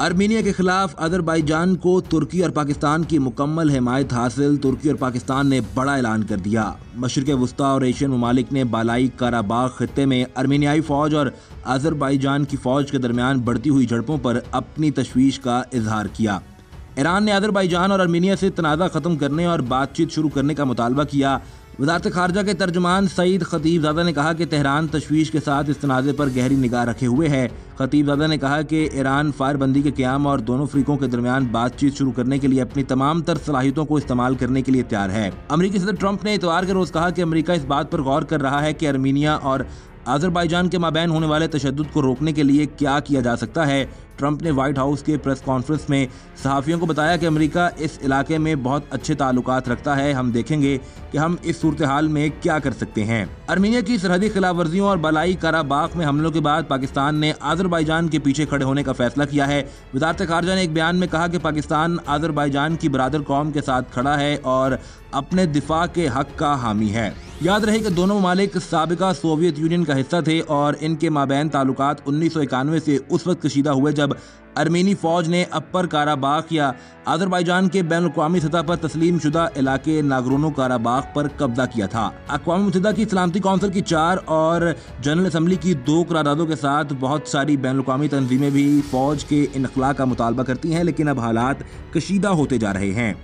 Armenia के खिलाफ Azerbaijan को तुर्की और पाकिस्तान की मुकम्मल हिमायत हासिल। तुर्की और पाकिस्तान ने बड़ा ऐलान कर दिया। मशरक वस्ती और एशियन ममालिक ने बालाई काराबाग खत्े में आर्मीनियाई फ़ौज और अजरबैजान की फ़ौज के दरमियान बढ़ती हुई झड़पों पर अपनी तशवीश का इजहार किया। ईरान ने अजरबैजान और आर्मीनिया से तनाज़ा ख़त्म करने और बातचीत शुरू करने का मुतालबा किया। वजारत खारजा के तर्जमान सईद खतीबजादा ने कहा कि तेहरान तशवीश के साथ इस तनाज़े पर गहरी निगाह रखे हुए है। खतीबजादा ने कहा कि ईरान फायरबंदी के क्याम और दोनों फ्रीकों के दरमियान बातचीत शुरू करने के लिए अपनी तमाम तर सलाहियतों को इस्तेमाल करने के लिए तैयार है। अमरीकी सदर ट्रंप ने इतवार के रोज कहा कि अमरीका इस बात पर गौर कर रहा है कि अर्मीनिया और आजरबाईजान के माबैन होने वाले तशद को रोकने के लिए क्या किया जा सकता है? ट्रंप ने व्हाइट हाउस के प्रेस कॉन्फ्रेंस में सहाफ़ियों को बताया कि अमेरिका इस इलाके में बहुत अच्छे ताल्लुकात रखता है। हम देखेंगे कि हम इस सूरत हाल में क्या कर सकते हैं। अर्मीनिया की सरहदी खिलाफ वर्जियों और बलाई काराबाग में हमलों के बाद पाकिस्तान ने आजरबाईजान के पीछे खड़े होने का फैसला किया है। वजारत खारजा ने एक बयान में कहा कि पाकिस्तान आजरबाईजान की बरदर कौम के साथ खड़ा है और अपने दिफा के हक का हामी है। याद रहे कि दोनों ममालिक सबका सोवियत यूनियन का हिस्सा थे और इनके माबैन ताल्लुक उन्नीस सौ इक्यानवे से उस वक्त कशीदा हुए जब अर्मेनी फौज ने अपर काराबाग या आजरबाईजान के बैन अवी सतह पर तस्लीम शुदा इलाके नागरोनो काराबाग पर कब्जा किया था। अकवा मुतदा की सलामती कौंसिल की चार और जनरल असम्बली की दो करारदादों के साथ बहुत सारी बैन अवी तनजीमें भी फौज के इनखला का मुतालबा करती हैं, लेकिन अब हालात कशीदा होते जा रहे हैं।